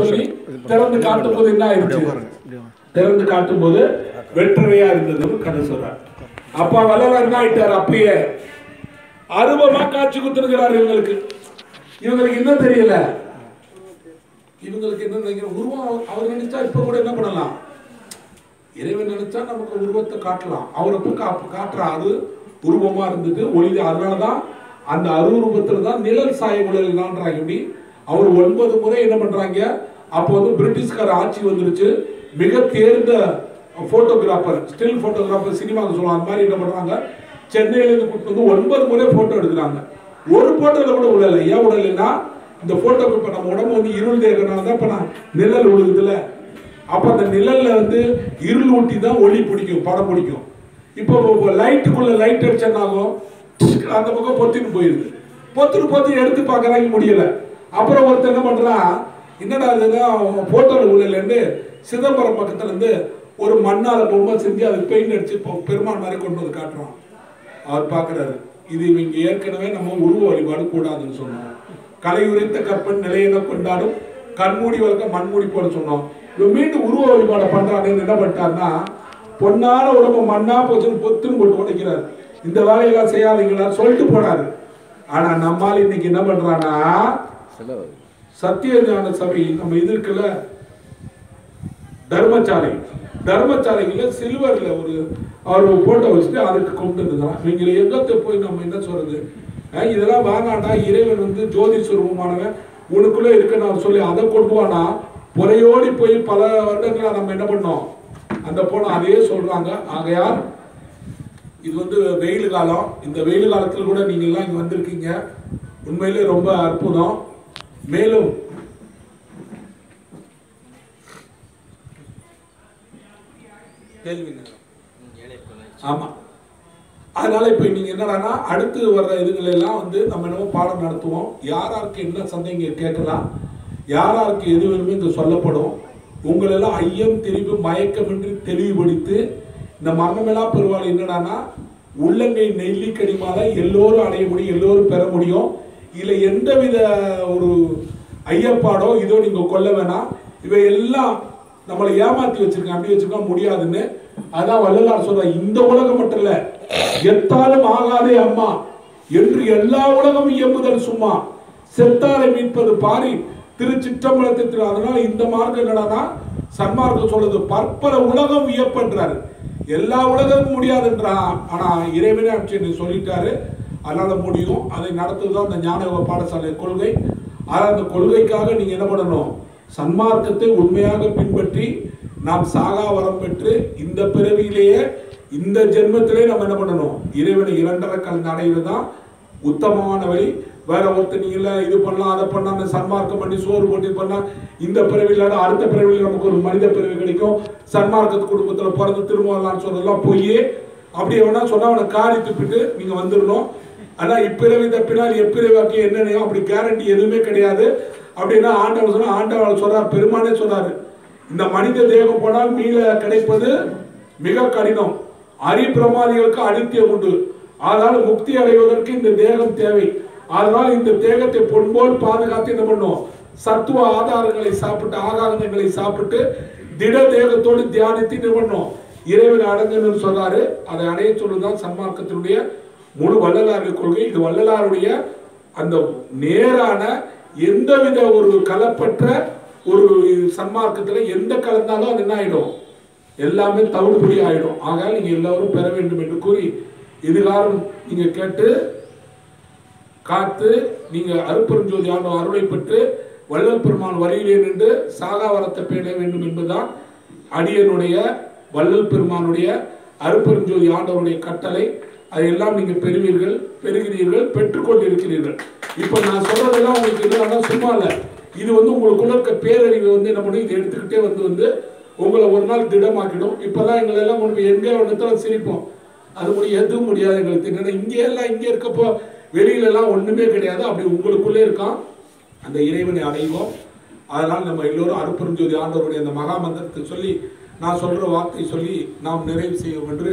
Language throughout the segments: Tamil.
சொல்லி திறந்து காட்டும் போது என்ன ஆயிடுச்சு? திறந்து காட்டும் போது வெற்றவையா இருந்ததுன்னு கதை சொல்றார். அப்பா வல்லவர் என்ன ஆயிட்டார்? அப்பயே. அருவமா காட்சி கொடுத்துருக்கிறார் இவங்களுக்கு. இவங்களுக்கு என்ன தெரியல. இவங்களுக்கு என்ன நினைக்கிறோம் உருவம் அவர் நினைச்சா இப்ப கூட என்ன பண்ணலாம்? இறைவன் நினைச்சா நமக்கு உருவத்தை காட்டலாம். அவரை போய் காட்டுறா அது உருவமா இருந்தது. ஒளி அதனாலதான் அந்த அருவரூபத்துல தான் நிழல் சாய உலகன்றாங்க இப்படி அவர் ஒன்பது முறை என்ன பண்றாங்க? அப்போ வந்து பிரிட்டிஷ்கார ஆட்சி வந்துருச்சு. மிக தேர்ந்த போட்டோகிராஃபர் ஸ்டில் போட்டோகிராஃபர் சினிமாவுக்கு சொல்லுவாங்க அந்த மாதிரி என்ன பண்ணுறாங்க சென்னையிலேருந்து கூப்பிட்டு கூட்டு வந்து ஒன்பது முறை போட்டோ எடுக்கிறாங்க. ஒரு போட்டோல கூட விடலை ஏன் விடலைன்னா இந்த போட்டோக்கு இப்போ நம்ம உடம்பு வந்து இருள் தேக்கிறனால தான் இப்போ நான் நிழல் விழுகுதுல அப்போ அந்த நிழலில் வந்து இருள் ஊட்டி தான் ஒளி பிடிக்கும் படம் பிடிக்கும். இப்போ லைட்டுக்குள்ளே லைட் அடிச்சனாலும் அந்த பக்கம் பொத்தின்னு போயிருது. பொத்துட்டு பொத்தி எடுத்து பார்க்குறாங்க முடியலை. அப்புறம் ஒருத்தர் என்ன பண்றான் என்னடா இதுதான் போட்டோல உள்ளலேருந்து சிதம்பரம் பக்கத்துல இருந்து ஒரு மண்ணால பொம்மை செஞ்சு அதுக்கு பெயிண்ட் அடிச்சு பெருமாள் மாதிரி கொண்டு வந்து காட்டுறான். அவர் பாக்குறாரு இது இவங்க ஏற்கனவே நம்ம உருவ வழிபாடு கூடாதுன்னு சொன்னோம். கலை உரைத்த கற்பன் நிலையின கொண்டாடும் கண்மூடி வளர்க்க மண்மூடி போட சொன்னோம். இவன் மீண்டும் உருவ வழிபாடை பண்றான்னு என்ன பண்ணிட்டாருன்னா பொன்னான உடம்பு மண்ணா போச்சுன்னு பொத்துன்னு போட்டு உடைக்கிறார். இந்த வேலையெல்லாம் செய்யாதீங்களா சொல்லிட்டு போனாரு. ஆனா நம்மால் இன்னைக்கு என்ன பண்றானா சத்திய ஞான சபை நம்ம இது இருக்குல்ல தர்மசாலை. தர்மசாலைகளில் சில்வரில் ஒரு அவர் போட்டோ வச்சுட்டு அதுக்கு கொண்டு வந்துதான் நீங்கள் எங்கத்தை போய் நம்ம என்ன சொல்றது? இதெல்லாம் வேணாண்டா இறைவன் வந்து ஜோதி சுரூபமானவன். உனக்குள்ளே இருக்க நான் சொல்லி அதை கொண்டு புறையோடி போய் பல வருடங்களா நம்ம என்ன பண்ணோம்? அந்த போன அதே சொல்றாங்க. ஆகையால் இது வந்து வெயில் காலம். இந்த வெயில் காலத்தில் கூட நீங்கள்லாம் இங்கே வந்திருக்கீங்க. உண்மையிலே ரொம்ப அற்புதம். மேலும். கேள்வி. ஆமா. அதனால இப்ப நீங்க என்னடான்னா அடுத்து வர்ற இதுகள் எல்லாம் வந்து நம்ம என்னமோ பாடம் நடத்துவோம். யார் யாருக்கு என்ன சந்தேகம் கேட்கலாம் யார் யாருக்கு எது வேணுமோ இங்க சொல்லப்படும். உங்களெல்லாம் ஐயம் தெரிவு மயக்கமின்றி தெளிவுபடுத்தி இந்த மரணமெல்லாம் பெருவாள் என்னடான்னா உள்ளங்கை நெல்லிக்கடிமால எல்லோரும் அடைய முடியும் எல்லோரும் பெற முடியும். இதில் எந்தவித ஒரு ஐயப்பாடோ இதோ நீங்கள் கொள்ள வேணாம். இவை எல்லாம் நம்மளை ஏமாற்றி வச்சிருக்கேன் அப்படி வச்சுக்க முடியாதுன்னு அதான் வள்ளலார் சொல்ற இந்த உலகம் மட்டும் இல்ல எத்தாலும் ஆகாதே அம்மா என்று எல்லா உலகமும் இயம்புதல் சும்மா செத்தாரை மீட்பது பாரி திருச்சிற்றம்பலத்தில் அதனால இந்த மார்க்கம் என்னடான்னா சன்மார்க்கம் சொல்றது பற்பல உலகம் வியப்பன்றாரு. எல்லா உலகமும் முடியாதுன்றான் ஆனா இறைவனே அப்படி சொல்லிட்டாரு. அதனால் முடியும். அதை நடத்துவதுதான் அந்த ஞானயோக பாடசாலை கொள்கை. ஆனால் அந்த கொள்கைக்காக நீங்கள் என்ன பண்ணணும்? சன்மார்க்கத்தை உண்மையாக பின்பற்றி நாம் சாகா வரம் பெற்று இந்த பிறவியிலேயே இந்த ஜென்மத்திலே நம்ம என்ன பண்ணணும்? இறைவனை இரண்டரை கலந்து அடைவது தான் உத்தமமான வழி. வேற ஒருத்தர் நீங்க இது பண்ணலாம் அதை பண்ணலாம் அந்த சன்மார்க்கம் பண்ணி சோறு போட்டு பண்ணால் இந்த பிறவியில அடுத்த பிறவியில் நமக்கு ஒரு மனித பிறவி கிடைக்கும். சன்மார்க்கத்து குடும்பத்தில் பிறந்து திரும்ப வரலாம்னு சொல்றதெல்லாம் போய் அப்படி எவனா சொன்னால் அவனை காரி துப்பிட்டு நீங்கள் வந்துடணும். ஆனால் இப்பிறவி தப்பினால் எப்பிறவாக்கு என்னென்ன அப்படி கேரண்டி எதுவுமே கிடையாது. அப்படின்னா ஆண்டவர் சொன்னால் ஆண்டவர் சொல்கிறார் பெருமானே சொன்னார் இந்த மனித தேகம் போனால் மீள கிடைப்பது மிக கடினம். அரிபிரமாதிகளுக்கு அனித்தியம் உண்டு. அதனால் முக்தி அடைவதற்கு இந்த தேகம் தேவை. அதனால் இந்த தேகத்தை பொன்போல் பாதுகாத்து என்ன பண்ணும்? சத்துவ ஆதாரங்களை சாப்பிட்டு ஆகாரங்களை சாப்பிட்டு திட தேகத்தோடு தியானித்து என்ன பண்ணும்? இறைவன் அடங்கணும்னு சொன்னாரு அதை அடைய சொல்லுதான் சன்மார்க்கத்தினுடைய முழு வள்ளலாருடைய கொள்கை இது வள்ளலாருடைய அந்த நேரான எந்தவித ஒரு கலப்பற்ற ஒரு சன்மார்க்கத்தில் எந்த கலந்தாலும் அது என்ன ஆகிடும் எல்லாமே தவிடுபடி ஆகிடும் ஆகால் நீங்கள் எல்லோரும் பெற வேண்டும் என்று கூறி இதுகாரம் நீங்கள் கேட்டு காத்து நீங்கள் அருப்பெருஞ்சோதி ஆண்டவன் அருளை பெற்று வள்ளல் பெருமான் வழியிலே நின்று சாகாவரத்தை பேண வேண்டும் என்பதுதான் அடியனுடைய வள்ளல் பெருமானுடைய அருப்பெருஞ்சோதி ஆண்டவருடைய கட்டளை. அதையெல்லாம் நீங்க பெறுவீர்கள் பெறுகிறீர்கள் பெற்றுக்கொண்டிருக்கிறீர்கள். இப்போ நான் சொல்றதெல்லாம் உங்களுக்கு இல்லைன்னா சும்மா இல்லை. இது வந்து உங்களுக்குள்ள இருக்க பேரறிவை வந்து என்ன பண்ணும்? இதை எடுத்துக்கிட்டே வந்து வந்து உங்களை ஒரு நாள் திடமாக்கிடும். இப்பெல்லாம் எங்களை எல்லாம் கொண்டு போய் எங்கே ஒன்றுத்தான் சிரிப்போம். அது முடியும் எதுவும் முடியாது எங்களுக்கு. என்னன்னா இங்கே எல்லாம் இங்கே இருக்கப்போ வெளியில எல்லாம் ஒண்ணுமே கிடையாது. அப்படி உங்களுக்குள்ளே இருக்கான் அந்த இறைவனை அடைவோம். அதனால் நம்ம எல்லோரும் அருப்பெருஞ்சோதி ஆண்டவருடைய அந்த மகா மந்திரத்தை சொல்லி நான் சொல்ற வார்த்தை சொல்லி நாம் நிறைவு செய்வோம் என்று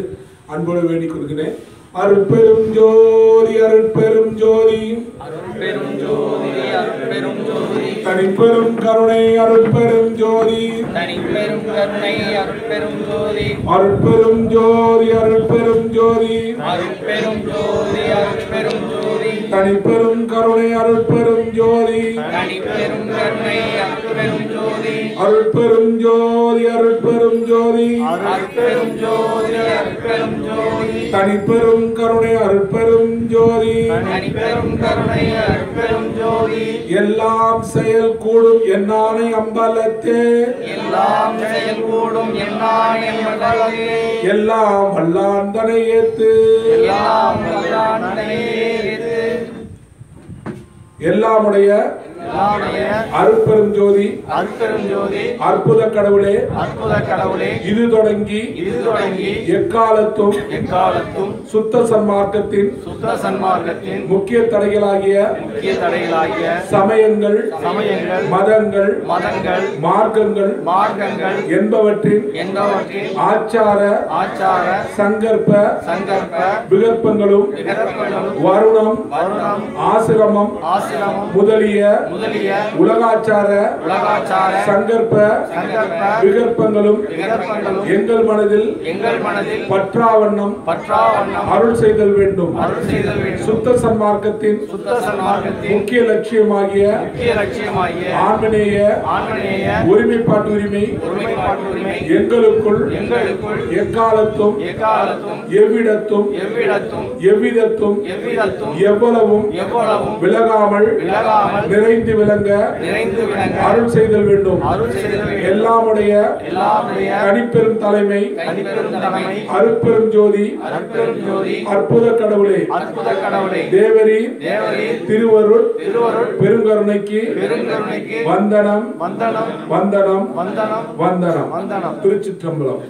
அன்போடு வேண்டிக் கொள்கிறேன். அருட்பெரும் ஜோதி அருட்பெரும் ஜோதி. அருட்பெரும் ஜோதி அருட்பெரும் ஜோதி. தனிப்பெரும் கருணை அருட்பெரும் ஜோதி. தனிப்பெரும் கருணை அருட்பெரும் ஜோதி. அருட்பெரும் ஜோதி அருட்பெரும் ஜோதி. அருட்பெரும் ஜோதி அருட்பெரும் ஜோதி. தனிப்பெரும் கருணை அருட்பெரும் ஜோதி. தனிப்பெரும் கருணை அருட்பெரும் ஜோதி. அருட்பெரும் ஜோதி அருட்பெரும் ஜோதி. அருட்பெரும் ஜோதி அருட்பெரும் ஜோதி. தனிப்பெரும் கருணை அருட்பெரும் ஜோதி. தனிப்பெரும் கருணை அருட்பெரும் ஜோதி. எல்லாம் செயல் கூடும் என்னானை அம்பலத்தே. எல்லாம் செயல்கூடும் என்னாய் என்பதே எல்லாம் வல்லாந்தனை ஏத்து. எல்லாம் ஏத்து. எல்லாமுடைய அருட்பெரும் ஜோதி அருட்பெரும் ஜோதி அற்புத கடவுளே அற்புத கடவுளே இது தொடங்கி இது தொடங்கி எக்காலத்தும் எக்காலத்தும் சுத்த சன்மார்க்கத்தின் சுத்த சன்மார்க்கத்தின் முக்கிய தடைகளாகிய முக்கிய தடைகளாகிய சமயங்கள் சமயங்கள் மதங்கள் மதங்கள் மார்க்கங்கள் மார்க்கங்கள் என்பவற்றின் என்பவற்றின் ஆச்சார ஆச்சார சங்கற்ப சங்கற்ப விகற்பங்களும் விகற்பங்களும் வருணம் வருணம் ஆசிரமம் ஆசிரமம் முதலிய முதலிய உலகாச்சார உலகாச்சார சங்கற்ப விகற்பங்களும் எங்கள் மனதில் எங்கள் மனதில் பற்றாவண்ணம் பற்றாவண்ணம் அருள் செய்தல் வேண்டும். அருள் செய்தல் வேண்டும். சுத்த சன்மார்க்கத்தின் சுத்த சன்மார்க்கத்தின் முக்கிய லட்சியமாகிய முக்கிய லட்சியமாகிய ஆன்மநேய ஆன்மநேய ஒருமைப்பாட்டு உரிமை ஒருமைப்பாட்டு உரிமை எங்களுக்குள் எங்களுக்குள் எக்காலத்தும் எக்காலத்தும் எவ்விடத்தும் எவ்விடத்தும் எவ்விதத்தும் எவ்விதத்தும் எவ்வளவும் எவ்வளவும் விலகாமல் விலகாமல் நிறைந்து நிறைந்து விளங்க அருள் செய்தல் வேண்டும். எல்லாமுடைய தனிப்பெரும் தலைமை அருட்பெரும் ஜோதி அற்புத கடவுளே. அற்புத கடவுளே. தேவரி திருவருள் பெருங்கருணைக்கு வந்தனம் வந்தனம் வந்தனம் வந்தனம் வந்தனம். திருச்சிற்றம்பலம்.